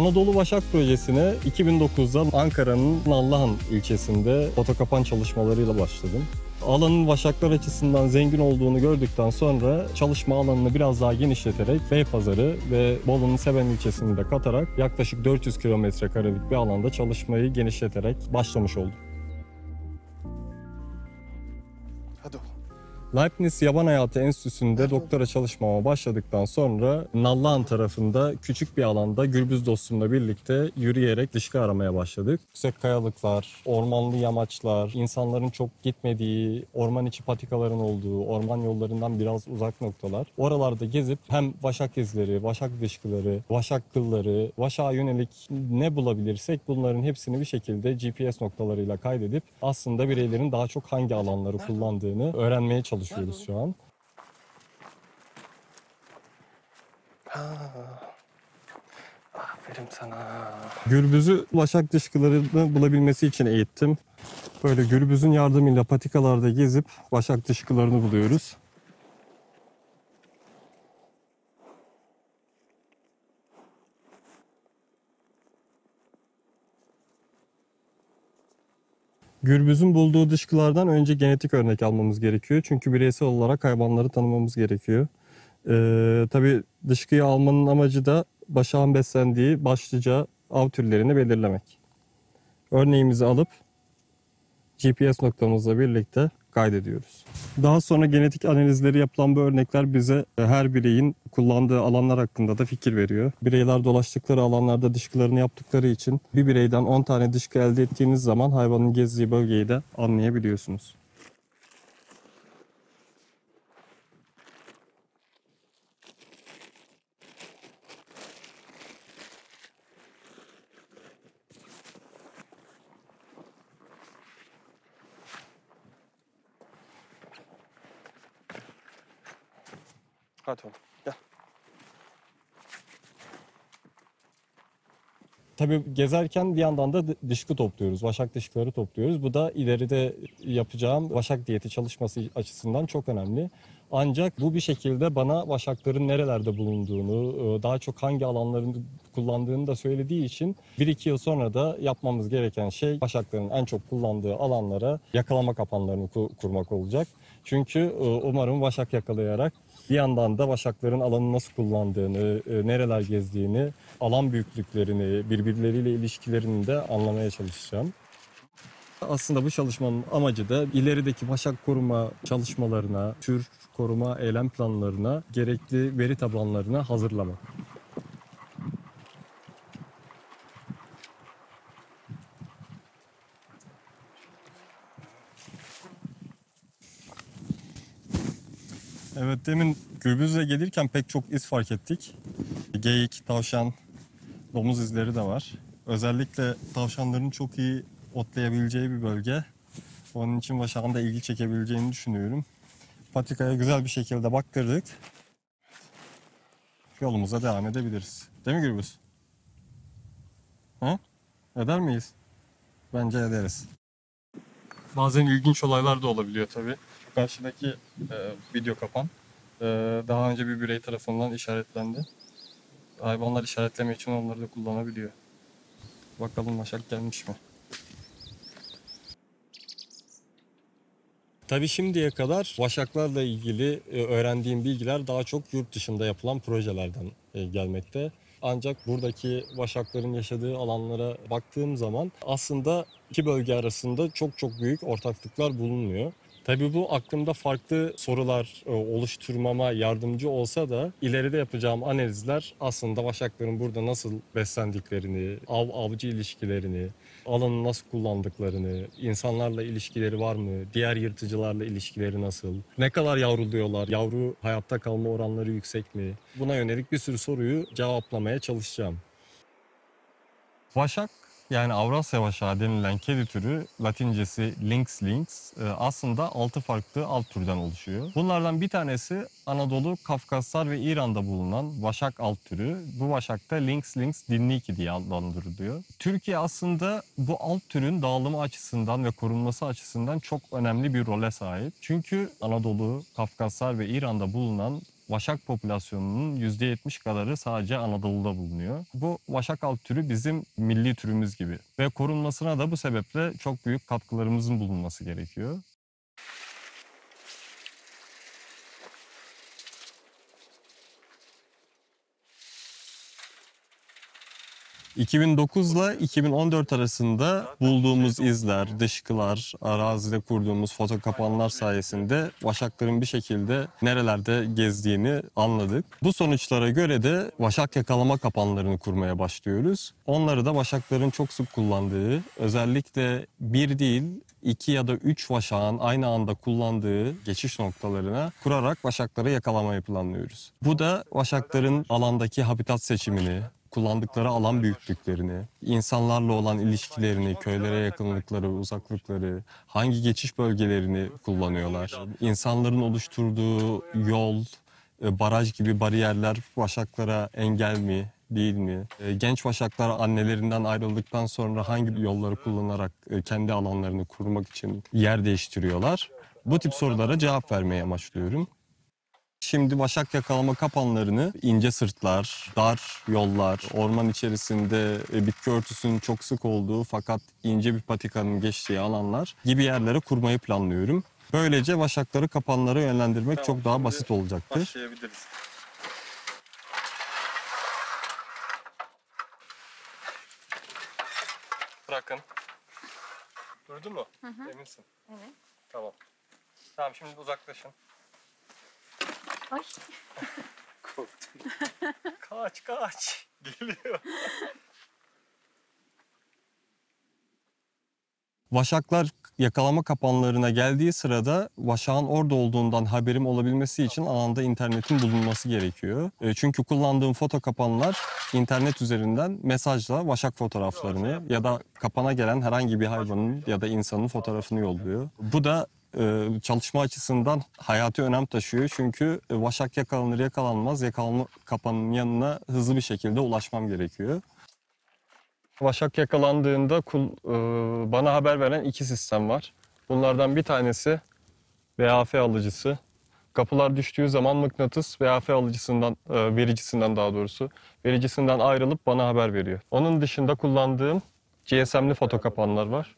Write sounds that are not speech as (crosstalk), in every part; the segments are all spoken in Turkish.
Anadolu Başak Projesi'ne 2009'da Ankara'nın Nallıhan ilçesinde fotokapan çalışmalarıyla başladım. Alanın başaklar açısından zengin olduğunu gördükten sonra çalışma alanını biraz daha genişleterek Beypazarı ve Bolu'nun Seven ilçesini de katarak yaklaşık 400 kilometre karelik bir alanda çalışmayı genişleterek başlamış oldum. Hadi oğlum. Leibniz Yaban Hayatı Enstitüsü'nde doktora çalışmama başladıktan sonra Nallıhan tarafında küçük bir alanda Gürbüz dostumla birlikte yürüyerek dışkı aramaya başladık. Yüksek kayalıklar, ormanlı yamaçlar, insanların çok gitmediği, orman içi patikaların olduğu, orman yollarından biraz uzak noktalar. Oralarda gezip hem vaşak izleri, vaşak dışkıları, vaşak kılları, vaşağa yönelik ne bulabilirsek bunların hepsini bir şekilde GPS noktalarıyla kaydedip aslında bireylerin daha çok hangi alanları kullandığını öğrenmeye çalışıyoruz şu an. Ha. Aferin sana. Gürbüz'ü vaşak dışkılarını bulabilmesi için eğittim. Böyle gürbüzün yardımıyla patikalarda gezip vaşak dışkılarını buluyoruz. Gürbüz'ün bulduğu dışkılardan önce genetik örnek almamız gerekiyor. Çünkü bireysel olarak hayvanları tanımamız gerekiyor. Ee, tabii dışkıyı almanın amacı da başağın beslendiği başlıca av türlerini belirlemek. Örneğimizi alıp GPS noktamızla birlikte kaydediyoruz. Daha sonra genetik analizleri yapılan bu örnekler bize her bireyin kullandığı alanlar hakkında da fikir veriyor. Bireyler dolaştıkları alanlarda dışkılarını yaptıkları için bir bireyden 10 tane dışkı elde ettiğiniz zaman hayvanın gezdiği bölgeyi de anlayabiliyorsunuz. Tabii gezerken bir yandan da dışkı topluyoruz. Vaşak dışkıları topluyoruz. Bu da ileride yapacağım vaşak diyeti çalışması açısından çok önemli. Ancak bu bir şekilde bana vaşakların nerelerde bulunduğunu, e, daha çok hangi alanlarını kullandığını da söylediği için 1-2 yıl sonra da yapmamız gereken şey vaşakların en çok kullandığı alanlara yakalama kapanlarını ku- kurmak olacak. Çünkü e, umarım vaşak yakalayarak bir yandan da vaşakların alanı nasıl kullandığını, e, nereler gezdiğini, alan büyüklüklerini, birbirleriyle ilişkilerini de anlamaya çalışacağım. Aslında bu çalışmanın amacı da ilerideki vaşak koruma çalışmalarına, tür koruma eylem planlarına, gerekli veri tabanlarına hazırlamak. Evet demin Gürbüz'e gelirken pek çok iz fark ettik. Geyik, tavşan, domuz izleri de var. Özellikle tavşanların çok iyi otlayabileceği bir bölge. Onun için vaşağın da ilgi çekebileceğini düşünüyorum. Patikaya güzel bir şekilde baktırdık. Yolumuza devam edebiliriz. Değil mi Gürbüz? Ha? Eder miyiz? Bence ederiz. Bazen ilginç olaylar da olabiliyor tabii. Şu karşıdaki e, video kapan daha önce bir birey tarafından işaretlendi. Hayvanlar işaretleme için onları da kullanabiliyor. Bakalım Başak gelmiş mi? Tabii şimdiye kadar Başaklarla ilgili e, öğrendiğim bilgiler daha çok yurt dışında yapılan projelerden e, gelmekte. Ancak buradaki Başakların yaşadığı alanlara baktığım zaman aslında iki bölge arasında çok çok büyük ortaklıklar bulunmuyor. Tabii bu aklımda farklı sorular e, oluşturmama yardımcı olsa da ileride yapacağım analizler aslında Başakların burada nasıl beslendiklerini, av avcı ilişkilerini, alanı nasıl kullandıklarını, insanlarla ilişkileri var mı, diğer yırtıcılarla ilişkileri nasıl, ne kadar yavruluyorlar, yavru hayatta kalma oranları yüksek mi? Buna yönelik bir sürü soruyu cevaplamaya çalışacağım. Vaşak yani Avrasya vaşağı denilen kedi türü latincesi Lynx lynx e, aslında 6 farklı alt türden oluşuyor. Bunlardan bir tanesi Anadolu, Kafkaslar ve İran'da bulunan vaşak alt türü. Bu vaşak da Lynx lynx dinliki diye adlandırılıyor. Türkiye aslında bu alt türün dağılımı açısından ve korunması açısından çok önemli bir role sahip. Çünkü Anadolu, Kafkaslar ve İran'da bulunan Vaşak popülasyonunun %70 kadarı sadece Anadolu'da bulunuyor. Bu vaşak alt türü bizim milli türümüz gibi ve korunmasına da bu sebeple çok büyük katkılarımızın bulunması gerekiyor. ...2009 ile 2014 arasında bulduğumuz izler, dışkılar, arazide kurduğumuz foto kapanlar sayesinde vaşakların bir şekilde nerelerde gezdiğini anladık. Bu sonuçlara göre de vaşak yakalama kapanlarını kurmaya başlıyoruz. Onları da vaşakların çok sık kullandığı, özellikle bir değil iki ya da üç vaşağın aynı anda kullandığı geçiş noktalarına kurarak vaşakları yakalamayı planlıyoruz. Bu da vaşakların alandaki habitat seçimini, kullandıkları alan büyüklüklerini, insanlarla olan ilişkilerini, köylere yakınlıkları, uzaklıkları, hangi geçiş bölgelerini kullanıyorlar, insanların oluşturduğu yol, e, baraj gibi bariyerler vaşaklara engel mi, değil mi? E, Genç vaşaklar annelerinden ayrıldıktan sonra hangi yolları kullanarak e, kendi alanlarını kurmak için yer değiştiriyorlar? Bu tip sorulara cevap vermeye amaçlıyorum. Şimdi vaşak yakalama kapanlarını ince sırtlar, dar yollar, orman içerisinde e, bitki örtüsünün çok sık olduğu fakat ince bir patikanın geçtiği alanlar gibi yerlere kurmayı planlıyorum. Böylece vaşakları kapanlara yönlendirmek Tamam, çok daha basit olacaktır. Başlayabiliriz. Bırakın. Durdu mu? Eminsin. Evet. Tamam. Tamam şimdi uzaklaşın. Ay. Korktum. (laughs) kaç kaç. Geliyor. Vaşaklar yakalama kapanlarına geldiği sırada vaşağın orada olduğundan haberim olabilmesi için alanda internetin bulunması gerekiyor. E, Çünkü kullandığım foto kapanlar internet üzerinden mesajla vaşak fotoğraflarını ya da kapana gelen herhangi bir hayvanın ya da insanın fotoğrafını yolluyor. Bu da çalışma açısından hayati önem taşıyor. Çünkü e, vaşak yakalanır yakalanmaz yakalama kapanın yanına hızlı bir şekilde ulaşmam gerekiyor. Vaşak yakalandığında kul- e, bana haber veren iki sistem var. Bunlardan bir tanesi VHF alıcısı. Kapılar düştüğü zaman mıknatıs VHF alıcısından, e, vericisinden daha doğrusu, vericisinden ayrılıp bana haber veriyor. Onun dışında kullandığım GSM'li foto kapanlar var.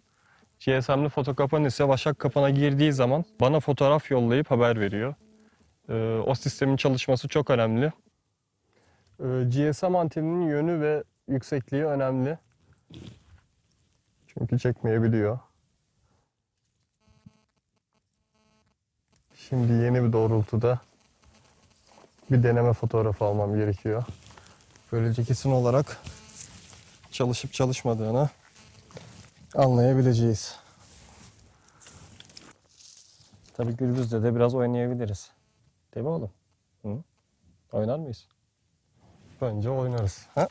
GSM'li foto kapan ise vaşak kapana girdiği zaman bana fotoğraf yollayıp haber veriyor. E, o sistemin çalışması çok önemli. E, GSM anteninin yönü ve yüksekliği önemli. Çünkü çekmeyebiliyor. Şimdi yeni bir doğrultuda bir deneme fotoğrafı almam gerekiyor. Böylece kesin olarak çalışıp çalışmadığını anlayabileceğiz. Tabii Gürbüz'de de biraz oynayabiliriz. Değil mi oğlum? Hı? Oynar mıyız? Bence oynarız. Ha?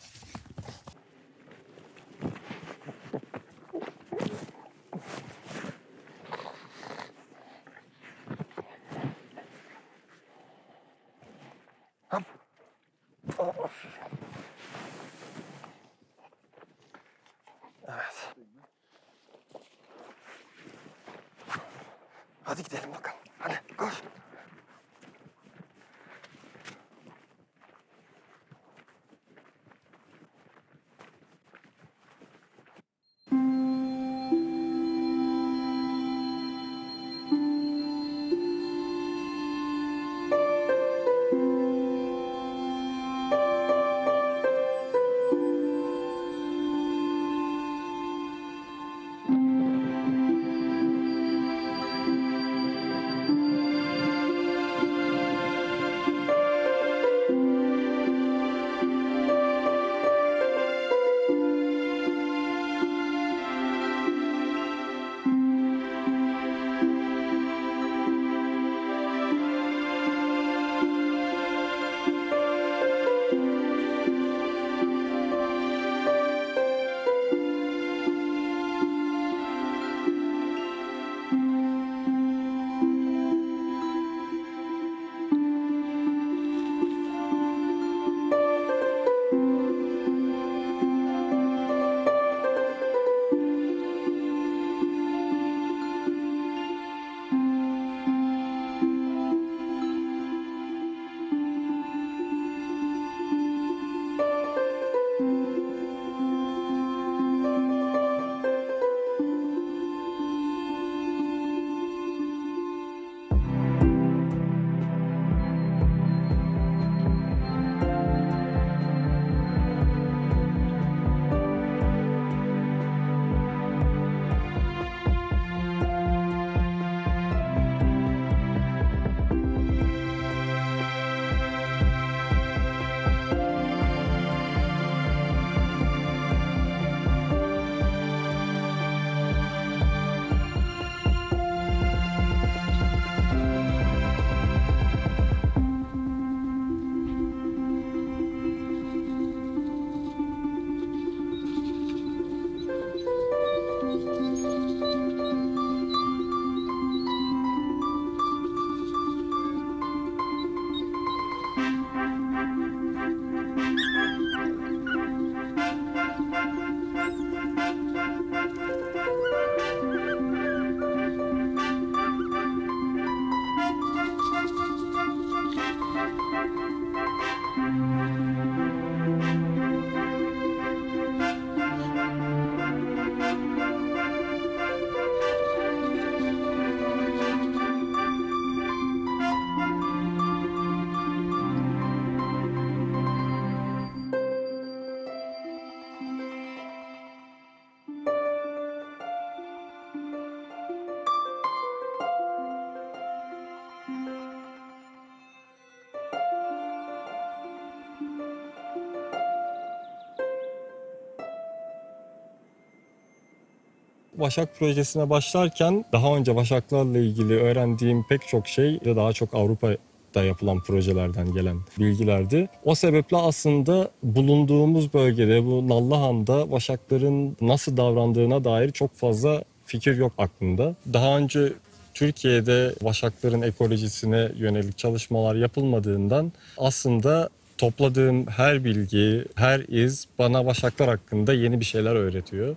Vaşak projesine başlarken daha önce Vaşaklarla ilgili öğrendiğim pek çok şey daha çok Avrupa'da yapılan projelerden gelen bilgilerdi. O sebeple aslında bulunduğumuz bölgede bu Nallıhan'da Vaşakların nasıl davrandığına dair çok fazla fikir yok aklımda. Daha önce Türkiye'de Vaşakların ekolojisine yönelik çalışmalar yapılmadığından aslında topladığım her bilgi, her iz bana Vaşaklar hakkında yeni bir şeyler öğretiyor.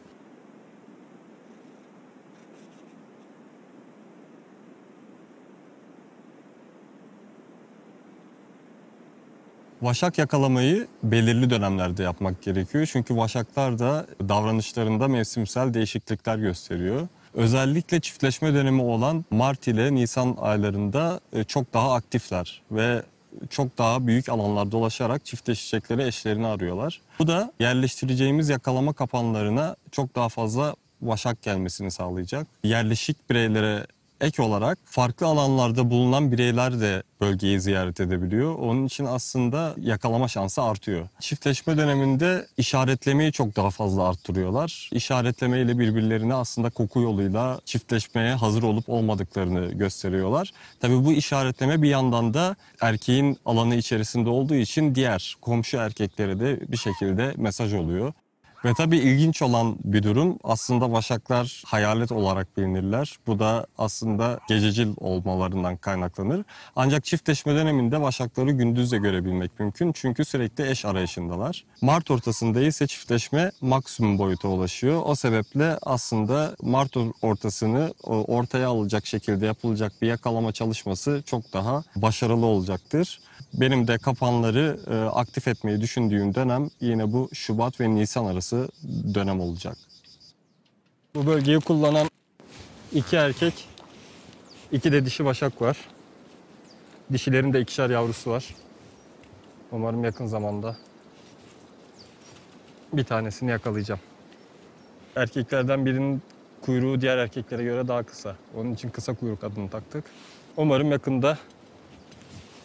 Vaşak yakalamayı belirli dönemlerde yapmak gerekiyor. Çünkü vaşaklar da davranışlarında mevsimsel değişiklikler gösteriyor. Özellikle çiftleşme dönemi olan Mart ile Nisan aylarında e, çok daha aktifler ve çok daha büyük alanlar dolaşarak çiftleşecekleri eşlerini arıyorlar. Bu da yerleştireceğimiz yakalama kapanlarına çok daha fazla vaşak gelmesini sağlayacak. Yerleşik bireylere ek olarak farklı alanlarda bulunan bireyler de bölgeyi ziyaret edebiliyor. Onun için aslında yakalama şansı artıyor. Çiftleşme döneminde işaretlemeyi çok daha fazla arttırıyorlar. İşaretleme ile birbirlerine aslında koku yoluyla çiftleşmeye hazır olup olmadıklarını gösteriyorlar. Tabii bu işaretleme bir yandan da erkeğin alanı içerisinde olduğu için diğer komşu erkeklere de bir şekilde mesaj oluyor. Ve tabii ilginç olan bir durum aslında vaşaklar hayalet olarak bilinirler. Bu da aslında gececil olmalarından kaynaklanır. Ancak çiftleşme döneminde vaşakları gündüz de görebilmek mümkün. Çünkü sürekli eş arayışındalar. Mart ortasında ise çiftleşme maksimum boyuta ulaşıyor. O sebeple aslında Mart ortasını ortaya alacak şekilde yapılacak bir yakalama çalışması çok daha başarılı olacaktır. Benim de kapanları e, aktif etmeyi düşündüğüm dönem yine bu Şubat ve Nisan arası dönem olacak. Bu bölgeyi kullanan iki erkek, iki de dişi başak var. Dişilerin de ikişer yavrusu var. Umarım yakın zamanda bir tanesini yakalayacağım. Erkeklerden birinin kuyruğu diğer erkeklere göre daha kısa. Onun için kısa kuyruk adını taktık. Umarım yakında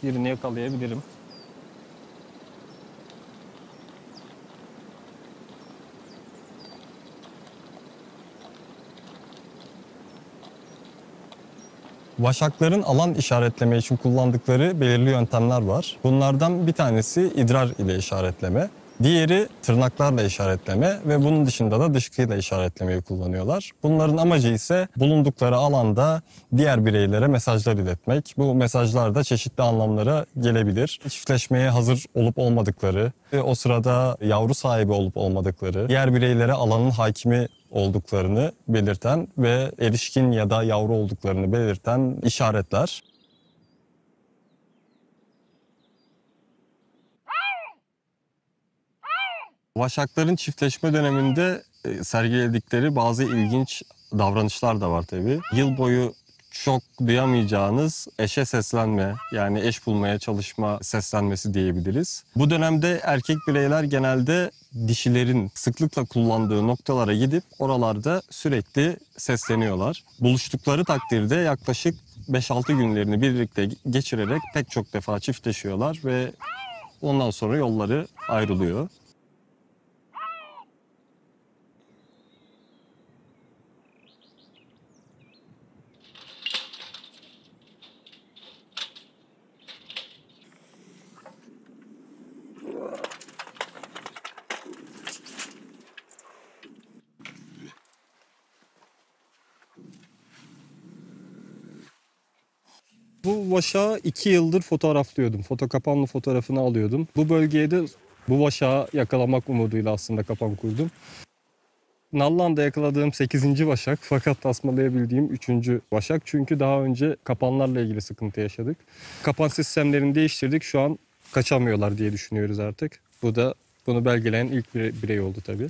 birini yakalayabilirim. Vaşakların alan işaretleme için kullandıkları belirli yöntemler var. Bunlardan bir tanesi idrar ile işaretleme. Diğeri tırnaklarla işaretleme ve bunun dışında da dışkıyla işaretlemeyi kullanıyorlar. Bunların amacı ise bulundukları alanda diğer bireylere mesajlar iletmek. Bu mesajlar da çeşitli anlamlara gelebilir. Çiftleşmeye hazır olup olmadıkları, o sırada yavru sahibi olup olmadıkları, diğer bireylere alanın hakimi olduklarını belirten ve erişkin ya da yavru olduklarını belirten işaretler. Vaşakların çiftleşme döneminde e, sergiledikleri bazı ilginç davranışlar da var tabii. Yıl boyu çok duyamayacağınız eşe seslenme yani eş bulmaya çalışma seslenmesi diyebiliriz. Bu dönemde erkek bireyler genelde dişilerin sıklıkla kullandığı noktalara gidip oralarda sürekli sesleniyorlar. Buluştukları takdirde yaklaşık 5-6 günlerini birlikte geçirerek pek çok defa çiftleşiyorlar ve ondan sonra yolları ayrılıyor. Bu vaşağı iki yıldır fotoğraflıyordum. Foto kapanlı fotoğrafını alıyordum. Bu bölgeye de bu vaşağı yakalamak umuduyla aslında kapan kurdum. Nallan'da yakaladığım 8. vaşak fakat tasmalayabildiğim 3. vaşak. Çünkü daha önce kapanlarla ilgili sıkıntı yaşadık. Kapan sistemlerini değiştirdik. Şu an kaçamıyorlar diye düşünüyoruz artık. Bu da bunu belgeleyen ilk birey oldu tabii.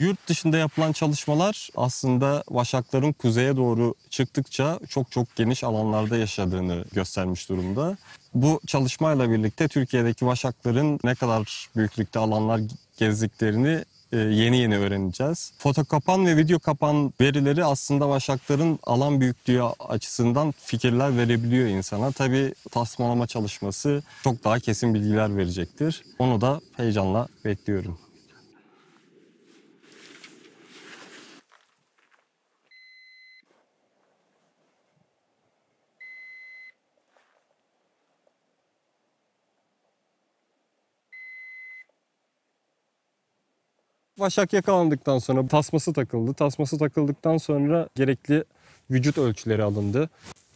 Yurt dışında yapılan çalışmalar aslında vaşakların kuzeye doğru çıktıkça çok çok geniş alanlarda yaşadığını göstermiş durumda. Bu çalışmayla birlikte Türkiye'deki vaşakların ne kadar büyüklükte alanlar gezdiklerini e, yeni yeni öğreneceğiz. Foto kapan ve video kapan verileri aslında vaşakların alan büyüklüğü açısından fikirler verebiliyor insana. Tabii tasmalama çalışması çok daha kesin bilgiler verecektir. Onu da heyecanla bekliyorum. Vaşak yakalandıktan sonra tasması takıldı. Tasması takıldıktan sonra gerekli vücut ölçüleri alındı.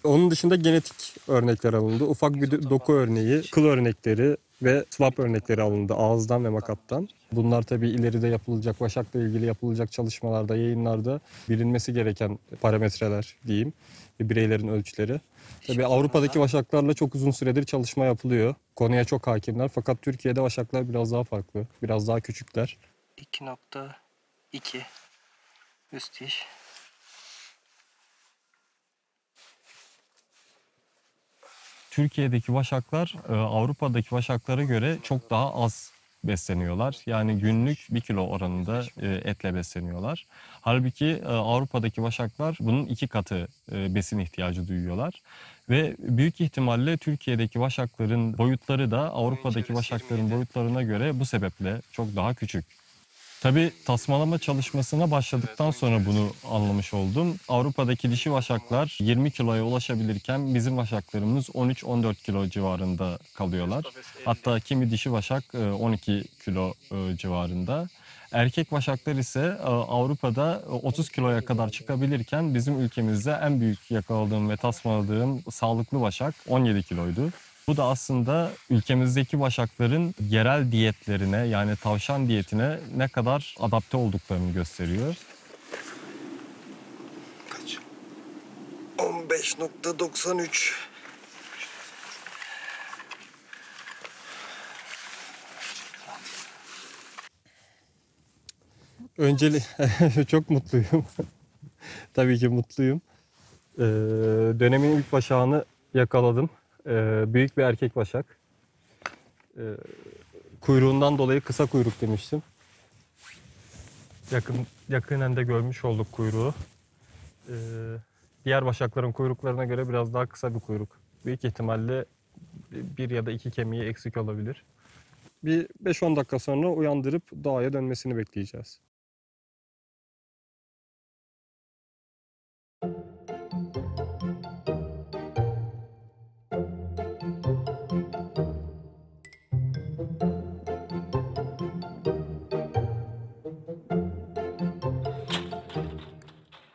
Onun dışında genetik örnekler alındı. Ufak bir doku örneği, kıl örnekleri ve swap örnekleri alındı ağızdan ve makattan. Bunlar tabii ileride yapılacak, vaşakla ilgili yapılacak çalışmalarda, yayınlarda bilinmesi gereken parametreler diyeyim. ve Bireylerin ölçüleri. Tabii Avrupa'daki vaşaklarla çok uzun süredir çalışma yapılıyor. Konuya çok hakimler fakat Türkiye'de vaşaklar biraz daha farklı. Biraz daha küçükler. 2.2 üst diş. Türkiye'deki vaşaklar e, Avrupa'daki vaşaklara göre çok daha az besleniyorlar. Yani günlük 1 kilo oranında e, etle besleniyorlar. Halbuki e, Avrupa'daki vaşaklar bunun iki katı besin ihtiyacı duyuyorlar. Ve büyük ihtimalle Türkiye'deki vaşakların boyutları da Avrupa'daki vaşakların boyutlarına göre bu sebeple çok daha küçük. Tabii tasmalama çalışmasına başladıktan sonra bunu anlamış oldum. Avrupa'daki dişi vaşaklar 20 kiloya ulaşabilirken bizim vaşaklarımız 13-14 kilo civarında kalıyorlar. Hatta kimi dişi vaşak e, 12 kilo e, civarında. Erkek vaşaklar ise e, Avrupa'da 30 kiloya kadar çıkabilirken bizim ülkemizde en büyük yakaladığım ve tasmaladığım sağlıklı vaşak 17 kiloydu. Bu da aslında ülkemizdeki vaşakların yerel diyetlerine yani tavşan diyetine ne kadar adapte olduklarını gösteriyor. Kaç? 15.93. Önceli (laughs) çok mutluyum. (laughs) Tabii ki mutluyum. Ee, dönemin ilk başağını yakaladım. Ee, büyük bir erkek başak. Ee, kuyruğundan dolayı kısa kuyruk demiştim. Yakın yakinen de görmüş olduk kuyruğu. Ee, diğer başakların kuyruklarına göre biraz daha kısa bir kuyruk. Büyük ihtimalle bir ya da iki kemiği eksik olabilir. Bir 5-10 dakika sonra uyandırıp doğaya dönmesini bekleyeceğiz.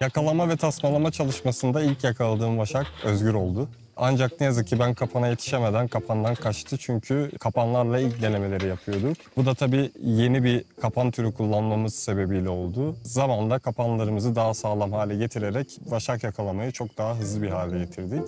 Yakalama ve tasmalama çalışmasında ilk yakaladığım vaşak Özgür oldu. Ancak ne yazık ki ben kapana yetişemeden kapandan kaçtı çünkü kapanlarla ilk denemeleri yapıyorduk. Bu da tabii yeni bir kapan türü kullanmamız sebebiyle oldu. Zamanla kapanlarımızı daha sağlam hale getirerek vaşak yakalamayı çok daha hızlı bir hale getirdik.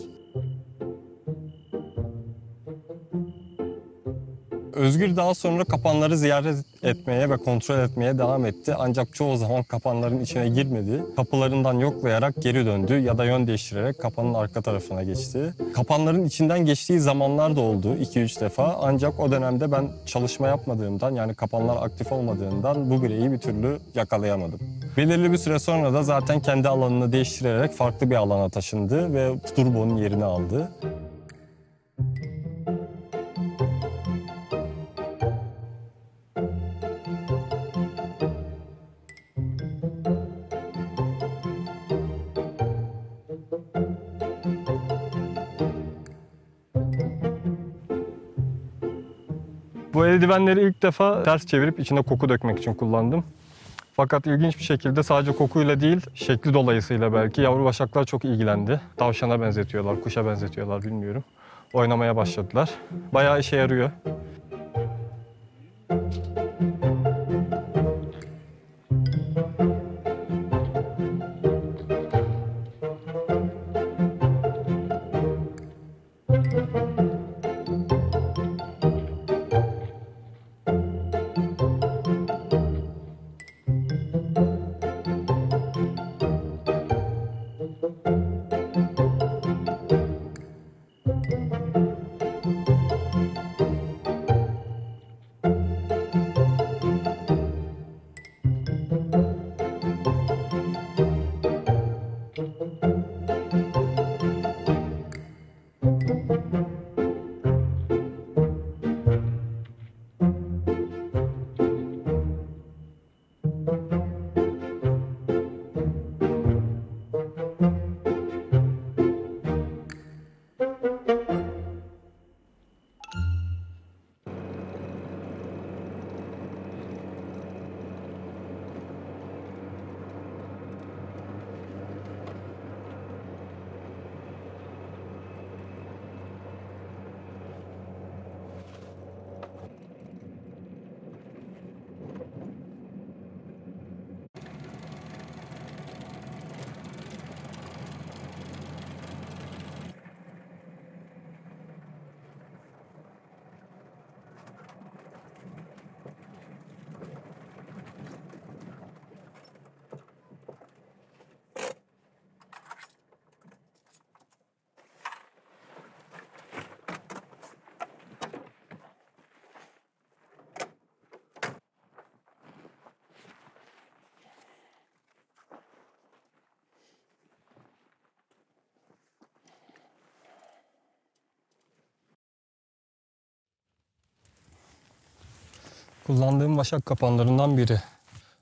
Özgür daha sonra kapanları ziyaret etmeye ve kontrol etmeye devam etti. Ancak çoğu zaman kapanların içine girmedi. Kapılarından yoklayarak geri döndü ya da yön değiştirerek kapanın arka tarafına geçti. Kapanların içinden geçtiği zamanlar da oldu 2-3 defa. Ancak o dönemde ben çalışma yapmadığımdan yani kapanlar aktif olmadığından bu bireyi bir türlü yakalayamadım. Belirli bir süre sonra da zaten kendi alanını değiştirerek farklı bir alana taşındı ve Turbo'nun yerini aldı. Bu eldivenleri ilk defa ters çevirip içine koku dökmek için kullandım. Fakat ilginç bir şekilde sadece kokuyla değil, şekli dolayısıyla belki yavru başaklar çok ilgilendi. Tavşana benzetiyorlar, kuşa benzetiyorlar bilmiyorum. Oynamaya başladılar. Bayağı işe yarıyor. Kullandığım vaşak kapanlarından biri.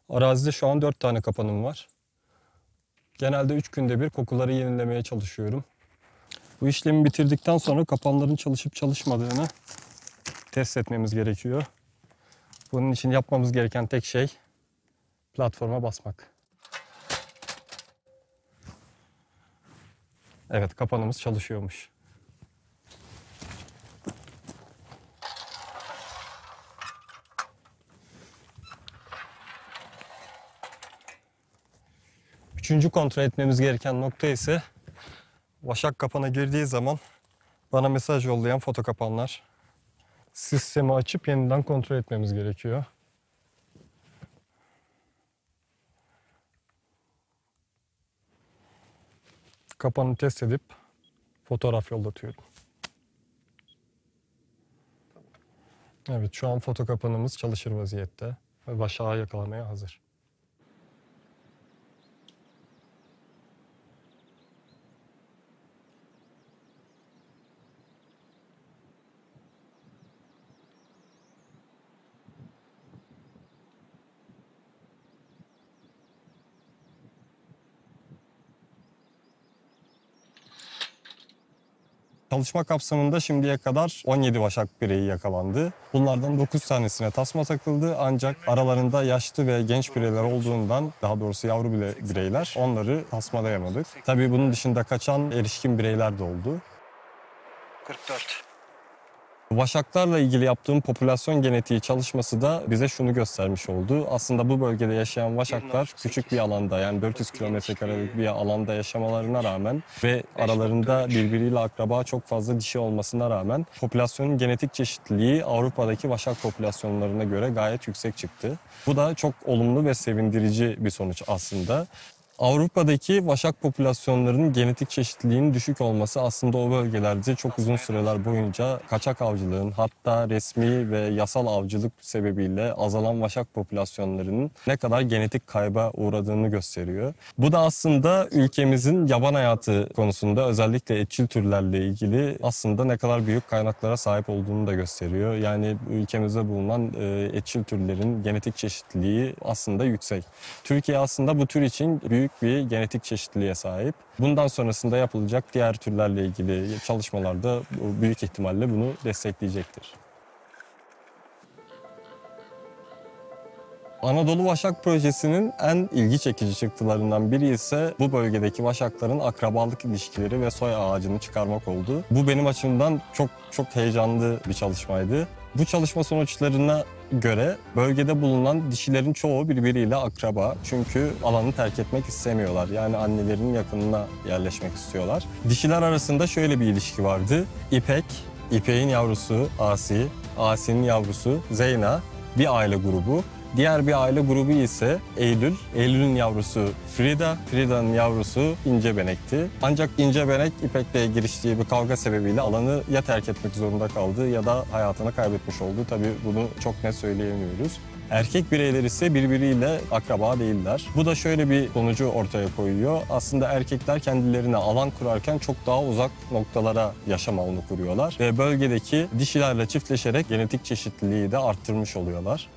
Arazide şu an 4 tane kapanım var. Genelde 3 günde bir kokuları yenilemeye çalışıyorum. Bu işlemi bitirdikten sonra kapanların çalışıp çalışmadığını test etmemiz gerekiyor. Bunun için yapmamız gereken tek şey platforma basmak. Evet kapanımız çalışıyormuş. Üçüncü kontrol etmemiz gereken nokta ise vaşak kapana girdiği zaman bana mesaj yollayan foto kapanlar. Sistemi açıp yeniden kontrol etmemiz gerekiyor. Kapanı test edip fotoğraf yollatıyorum. Evet şu an foto kapanımız çalışır vaziyette ve başağı yakalamaya hazır. Çalışma kapsamında şimdiye kadar 17 vaşak bireyi yakalandı. Bunlardan 9 tanesine tasma takıldı ancak aralarında yaşlı ve genç bireyler olduğundan daha doğrusu yavru bile bireyler onları tasmalayamadık. Tabii bunun dışında kaçan erişkin bireyler de oldu. 44. Vaşaklarla ilgili yaptığım popülasyon genetiği çalışması da bize şunu göstermiş oldu. Aslında bu bölgede yaşayan vaşaklar küçük bir alanda yani 400 kilometre karelik bir alanda yaşamalarına rağmen ve aralarında birbiriyle akraba çok fazla dişi olmasına rağmen popülasyonun genetik çeşitliliği Avrupa'daki vaşak popülasyonlarına göre gayet yüksek çıktı. Bu da çok olumlu ve sevindirici bir sonuç aslında. Avrupa'daki vaşak popülasyonlarının genetik çeşitliliğinin düşük olması aslında o bölgelerde çok uzun süreler boyunca kaçak avcılığın hatta resmi ve yasal avcılık sebebiyle azalan vaşak popülasyonlarının ne kadar genetik kayba uğradığını gösteriyor. Bu da aslında ülkemizin yaban hayatı konusunda özellikle etçil türlerle ilgili aslında ne kadar büyük kaynaklara sahip olduğunu da gösteriyor. Yani ülkemizde bulunan e, etçil türlerin genetik çeşitliliği aslında yüksek. Türkiye aslında bu tür için büyük bir genetik çeşitliliğe sahip. Bundan sonrasında yapılacak diğer türlerle ilgili çalışmalarda büyük ihtimalle bunu destekleyecektir. Anadolu Vaşak Projesi'nin en ilgi çekici çıktılarından biri ise bu bölgedeki vaşakların akrabalık ilişkileri ve soy ağacını çıkarmak oldu. Bu benim açımdan çok çok heyecanlı bir çalışmaydı. Bu çalışma sonuçlarına göre bölgede bulunan dişilerin çoğu birbiriyle akraba. Çünkü alanı terk etmek istemiyorlar. Yani annelerin yakınına yerleşmek istiyorlar. Dişiler arasında şöyle bir ilişki vardı. İpek, İpek'in yavrusu Asi, Asi'nin yavrusu Zeyna bir aile grubu. Diğer bir aile grubu ise Eylül. Eylül'ün yavrusu Frida, Frida'nın yavrusu İncebenek'ti. Ancak İncebenek İpek'le giriştiği bir kavga sebebiyle alanı ya terk etmek zorunda kaldı ya da hayatını kaybetmiş oldu. Tabii bunu çok net söyleyemiyoruz. Erkek bireyler ise birbiriyle akraba değiller. Bu da şöyle bir sonucu ortaya koyuyor. Aslında erkekler kendilerine alan kurarken çok daha uzak noktalara yaşam alanı kuruyorlar. Ve bölgedeki dişilerle çiftleşerek genetik çeşitliliği de arttırmış oluyorlar.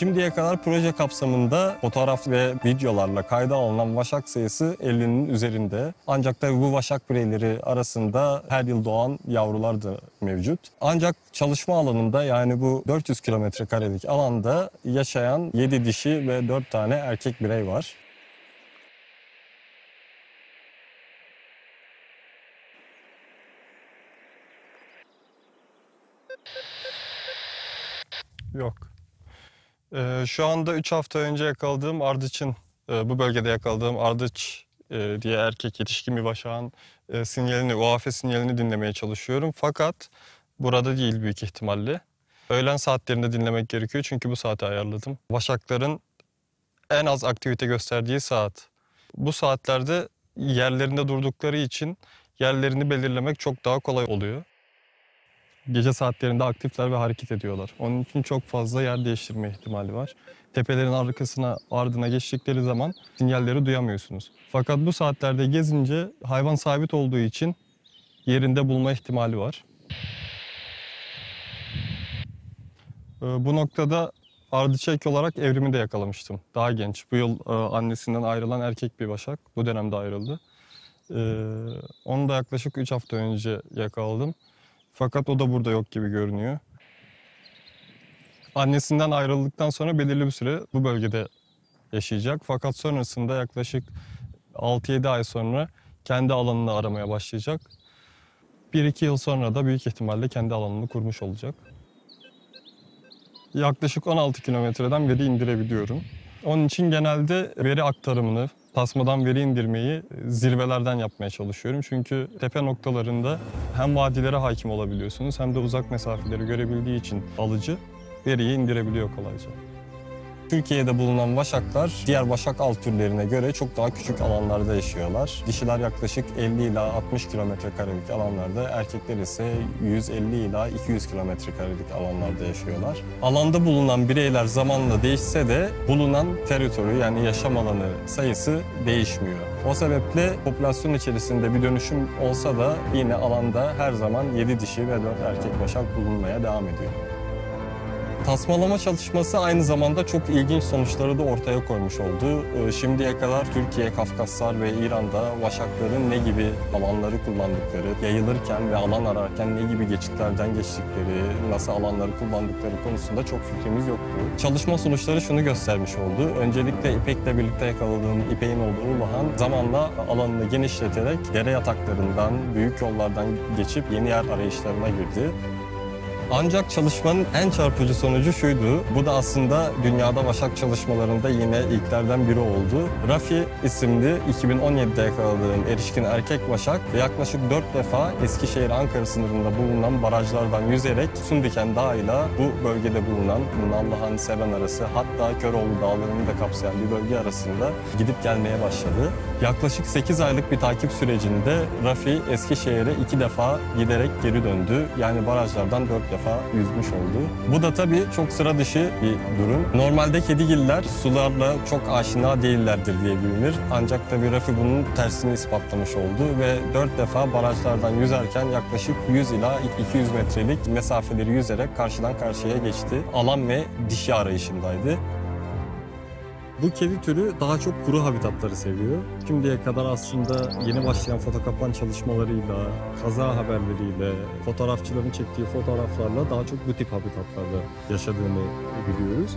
Şimdiye kadar proje kapsamında fotoğraf ve videolarla kayda alınan vaşak sayısı 50'nin üzerinde. Ancak tabii bu vaşak bireyleri arasında her yıl doğan yavrular da mevcut. Ancak çalışma alanında yani bu 400 kilometre karelik alanda yaşayan 7 dişi ve 4 tane erkek birey var. Yok. Ee, şu anda 3 hafta önce yakaladığım ardıçın, e, bu bölgede yakaladığım ardıç e, diye erkek yetişkin bir başağın e, sinyalini, UAF sinyalini dinlemeye çalışıyorum. Fakat burada değil büyük ihtimalle. Öğlen saatlerinde dinlemek gerekiyor çünkü bu saate ayarladım. Başakların en az aktivite gösterdiği saat. Bu saatlerde yerlerinde durdukları için yerlerini belirlemek çok daha kolay oluyor. Gece saatlerinde aktifler ve hareket ediyorlar. Onun için çok fazla yer değiştirme ihtimali var. Tepelerin arkasına ardına geçtikleri zaman sinyalleri duyamıyorsunuz. Fakat bu saatlerde gezince hayvan sabit olduğu için yerinde bulma ihtimali var. Ee, Bu noktada ardıçek olarak evrimi de yakalamıştım. Daha genç. Bu yıl e, annesinden ayrılan erkek bir başak. Bu dönemde ayrıldı. Ee, Onu da yaklaşık 3 hafta önce yakaladım. Fakat o da burada yok gibi görünüyor. Annesinden ayrıldıktan sonra belirli bir süre bu bölgede yaşayacak. Fakat sonrasında yaklaşık 6-7 ay sonra kendi alanını aramaya başlayacak. 1-2 yıl sonra da büyük ihtimalle kendi alanını kurmuş olacak. Yaklaşık 16 kilometreden veri indirebiliyorum. Onun için genelde veri aktarımını, tasmadan veri indirmeyi zirvelerden yapmaya çalışıyorum. Çünkü tepe noktalarında hem vadilere hakim olabiliyorsunuz hem de uzak mesafeleri görebildiği için alıcı veriyi indirebiliyor kolayca. Türkiye'de bulunan vaşaklar diğer vaşak alt türlerine göre çok daha küçük alanlarda yaşıyorlar. Dişiler yaklaşık 50 ila 60 kilometre karelik alanlarda, erkekler ise 150 ila 200 kilometre karelik alanlarda yaşıyorlar. Alanda bulunan bireyler zamanla değişse de bulunan teritori yani yaşam alanı sayısı değişmiyor. O sebeple popülasyon içerisinde bir dönüşüm olsa da yine alanda her zaman 7 dişi ve 4 erkek vaşak bulunmaya devam ediyor. Tasmalama çalışması aynı zamanda çok ilginç sonuçları da ortaya koymuş oldu. Ee, Şimdiye kadar Türkiye, Kafkaslar ve İran'da vaşakların ne gibi alanları kullandıkları, yayılırken ve alan ararken ne gibi geçitlerden geçtikleri, nasıl alanları kullandıkları konusunda çok fikrimiz yoktu. Çalışma sonuçları şunu göstermiş oldu. Öncelikle İpek'le birlikte yakaladığım İpek'in olduğu Uluhan zamanla alanını genişleterek dere yataklarından, büyük yollardan geçip yeni yer arayışlarına girdi. Ancak çalışmanın en çarpıcı sonucu şuydu. Bu da aslında dünyada vaşak çalışmalarında yine ilklerden biri oldu. Rafi isimli 2017'de yakaladığım erişkin erkek vaşak yaklaşık 4 defa Eskişehir-Ankara sınırında bulunan barajlardan yüzerek Sundiken Dağı'yla bu bölgede bulunan Nallıhan Seven arası hatta Köroğlu Dağları'nı da kapsayan bir bölge arasında gidip gelmeye başladı. Yaklaşık 8 aylık bir takip sürecinde Rafi Eskişehir'e iki defa giderek geri döndü. Yani barajlardan 4 defa yüzmüş oldu. Bu da tabii çok sıra dışı bir durum. Normalde kedigiller sularla çok aşina değillerdir diye bilinir. Ancak tabii Rafi bunun tersini ispatlamış oldu ve 4 defa barajlardan yüzerken yaklaşık 100 ila 200 metrelik mesafeleri yüzerek karşıdan karşıya geçti. Alan ve dişi arayışındaydı. Bu kedi türü daha çok kuru habitatları seviyor. Şimdiye kadar aslında yeni başlayan fotokapan çalışmalarıyla, kaza haberleriyle, fotoğrafçıların çektiği fotoğraflarla daha çok bu tip habitatlarda yaşadığını biliyoruz.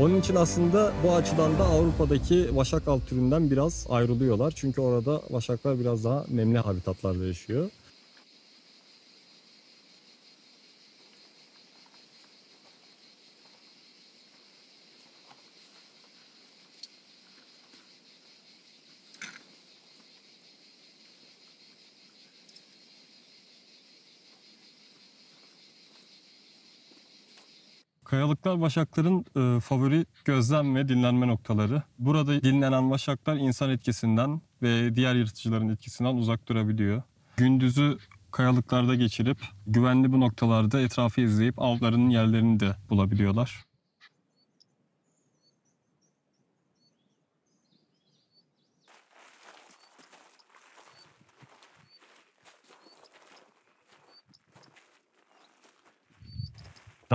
Onun için aslında bu açıdan da Avrupa'daki vaşak alt türünden biraz ayrılıyorlar. Çünkü orada vaşaklar biraz daha nemli habitatlarda yaşıyor. Kayalıklar vaşakların e, favori gözlem ve dinlenme noktaları. Burada dinlenen vaşaklar insan etkisinden ve diğer yırtıcıların etkisinden uzak durabiliyor. Gündüzü kayalıklarda geçirip güvenli bu noktalarda etrafı izleyip avlarının yerlerini de bulabiliyorlar.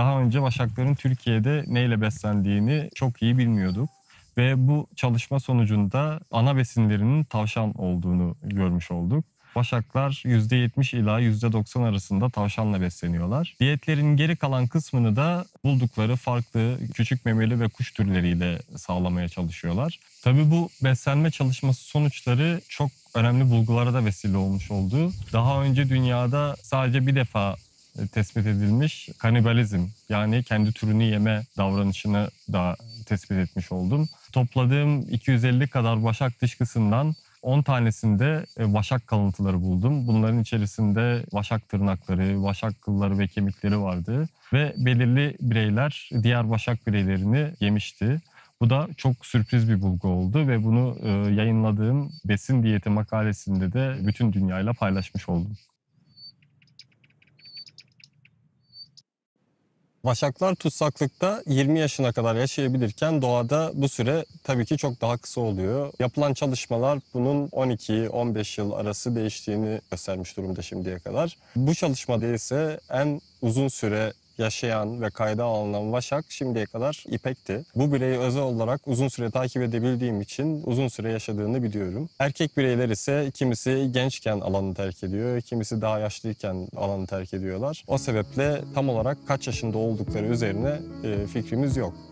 Daha önce vaşakların Türkiye'de neyle beslendiğini çok iyi bilmiyorduk. Ve bu çalışma sonucunda ana besinlerinin tavşan olduğunu görmüş olduk. Vaşaklar %70 ila %90 arasında tavşanla besleniyorlar. Diyetlerin geri kalan kısmını da buldukları farklı küçük memeli ve kuş türleriyle sağlamaya çalışıyorlar. Tabii bu beslenme çalışması sonuçları çok önemli bulgulara da vesile olmuş oldu. Daha önce dünyada sadece bir defa tespit edilmiş kanibalizm yani kendi türünü yeme davranışını da tespit etmiş oldum. Topladığım 250 kadar vaşak dışkısından 10 tanesinde e, vaşak kalıntıları buldum. Bunların içerisinde vaşak tırnakları, vaşak kılları ve kemikleri vardı. Ve belirli bireyler diğer vaşak bireylerini yemişti. Bu da çok sürpriz bir bulgu oldu ve bunu e, yayınladığım besin diyeti makalesinde de bütün dünyayla paylaşmış oldum. Vaşaklar tutsaklıkta 20 yaşına kadar yaşayabilirken doğada bu süre tabii ki çok daha kısa oluyor. Yapılan çalışmalar bunun 12-15 yıl arası değiştiğini göstermiş durumda şimdiye kadar. Bu çalışmada ise en uzun süre yaşayan ve kayda alınan vaşak şimdiye kadar ipekti. Bu bireyi özel olarak uzun süre takip edebildiğim için uzun süre yaşadığını biliyorum. Erkek bireyler ise kimisi gençken alanı terk ediyor, kimisi daha yaşlıyken alanı terk ediyorlar. O sebeple tam olarak kaç yaşında oldukları üzerine e, fikrimiz yok.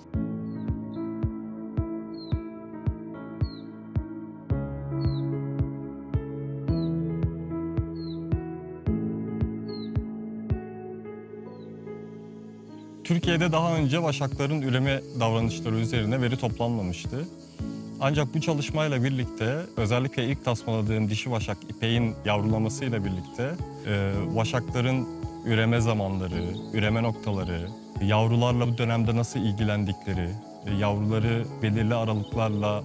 Türkiye'de daha önce vaşakların üreme davranışları üzerine veri toplanmamıştı. Ancak bu çalışmayla birlikte özellikle ilk tasmaladığım dişi vaşak ipeğin yavrulamasıyla birlikte e, vaşakların üreme zamanları, üreme noktaları, yavrularla bu dönemde nasıl ilgilendikleri, e, yavruları belirli aralıklarla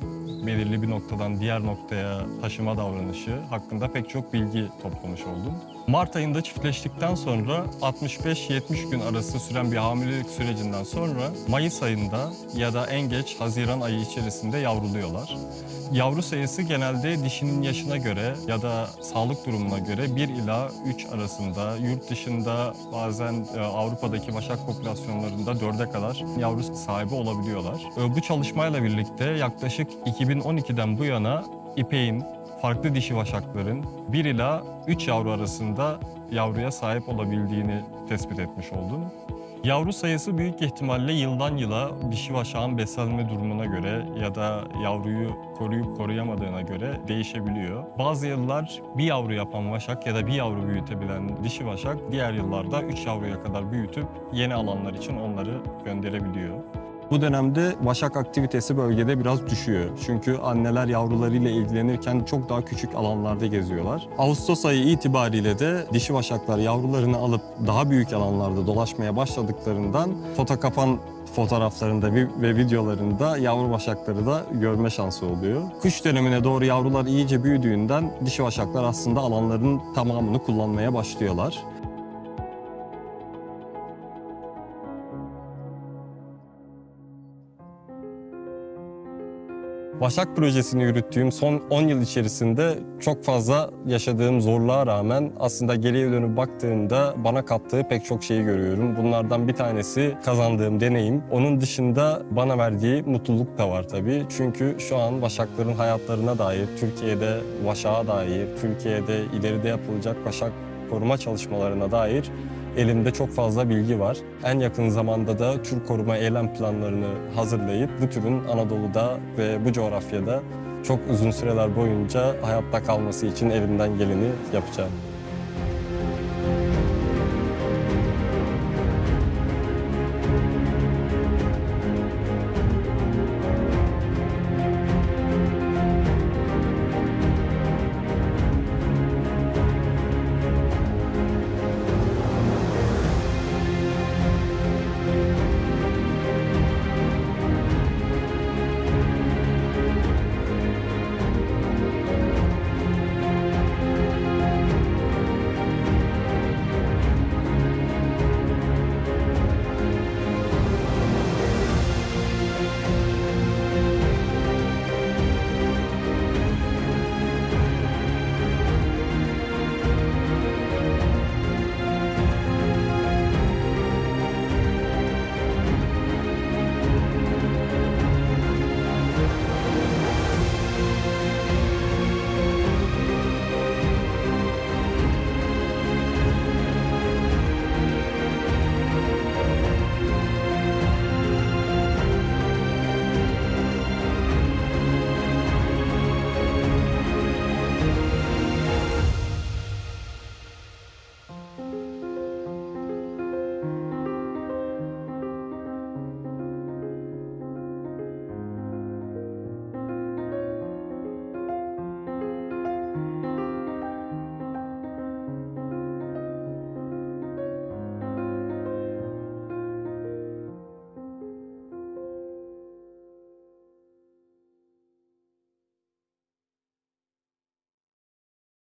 belirli bir noktadan diğer noktaya taşıma davranışı hakkında pek çok bilgi toplamış oldum. Mart ayında çiftleştikten sonra 65-70 gün arası süren bir hamilelik sürecinden sonra Mayıs ayında ya da en geç Haziran ayı içerisinde yavruluyorlar. Yavru sayısı genelde dişinin yaşına göre ya da sağlık durumuna göre 1 ila 3 arasında, yurt dışında bazen e, Avrupa'daki vaşak popülasyonlarında 4'e kadar yavru sahibi olabiliyorlar. E, Bu çalışmayla birlikte yaklaşık 2012'den bu yana ipeğin, farklı dişi vaşakların 1 ila 3 yavru arasında yavruya sahip olabildiğini tespit etmiş oldum. Yavru sayısı büyük ihtimalle yıldan yıla dişi vaşağın beslenme durumuna göre ya da yavruyu koruyup koruyamadığına göre değişebiliyor. Bazı yıllar bir yavru yapan vaşak ya da bir yavru büyütebilen dişi vaşak diğer yıllarda 3 yavruya kadar büyütüp yeni alanlar için onları gönderebiliyor. Bu dönemde vaşak aktivitesi bölgede biraz düşüyor. Çünkü anneler yavrularıyla ilgilenirken çok daha küçük alanlarda geziyorlar. Ağustos ayı itibariyle de dişi vaşaklar yavrularını alıp daha büyük alanlarda dolaşmaya başladıklarından foto kapan fotoğraflarında ve videolarında yavru vaşakları da görme şansı oluyor. Kış dönemine doğru yavrular iyice büyüdüğünden dişi vaşaklar aslında alanların tamamını kullanmaya başlıyorlar. Vaşak projesini yürüttüğüm son 10 yıl içerisinde çok fazla yaşadığım zorluğa rağmen aslında geriye dönüp baktığımda bana kattığı pek çok şeyi görüyorum. Bunlardan bir tanesi kazandığım deneyim. Onun dışında bana verdiği mutluluk da var tabii. Çünkü şu an vaşakların hayatlarına dair, Türkiye'de vaşağa dair, Türkiye'de ileride yapılacak vaşak koruma çalışmalarına dair elimde çok fazla bilgi var. En yakın zamanda da tür koruma eylem planlarını hazırlayıp bu türün Anadolu'da ve bu coğrafyada çok uzun süreler boyunca hayatta kalması için elimden geleni yapacağım.